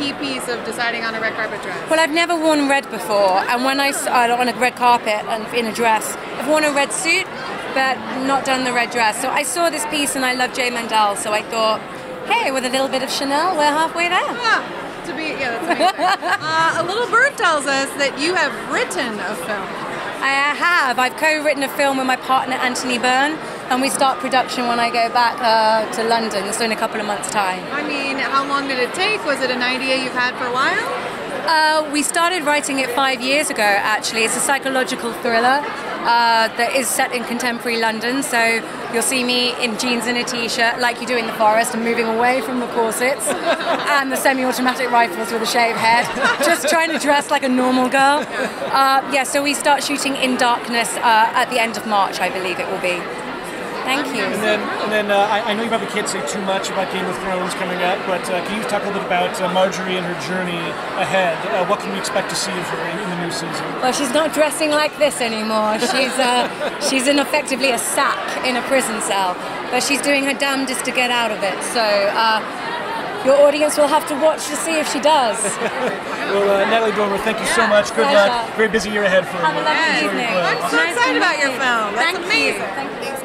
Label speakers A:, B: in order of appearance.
A: key piece of deciding on a red carpet dress?
B: Well, I've never worn red before, and when I started on a red carpet and in a dress, I've worn a red suit, but not done the red dress. So I saw this piece and I love J. Mendel, so I thought, hey, with a little bit of Chanel, we're halfway there.
A: Yeah, to be yeah, that's amazing. uh, a little bird tells us that you have written a film.
B: I have. I've co-written a film with my partner Anthony Byrne, and we start production when I go back uh, to London, so in a couple of months' time.
A: I mean, how long did it take? Was it an idea you've had for a while?
B: Uh, we started writing it five years ago, actually. It's a psychological thriller uh, that is set in contemporary London. So you'll see me in jeans and a t-shirt, like you do in the forest, and moving away from the corsets and the semi-automatic rifles with a shaved head, just trying to dress like a normal girl. Uh, yeah, so we start shooting in darkness uh, at the end of March, I believe it will be. Thank you.
C: And then, and then uh, I, I, know you probably can't say too much about Game of Thrones coming up, but uh, can you talk a little bit about uh, Margaery and her journey ahead? Uh, what can we expect to see of her in, in, the new season?
B: Well, she's not dressing like this anymore. She's uh, she's in effectively a sack in a prison cell, but she's doing her damnedest to get out of it. So. Uh, your audience will have to watch to see if she does.
C: well, Natalie Dormer, thank you so much. Good luck. Very busy year ahead for
B: you. Have a lovely evening.
A: I'm so nice excited about your film. That's
B: Thank
A: amazing.
B: You. Thank you.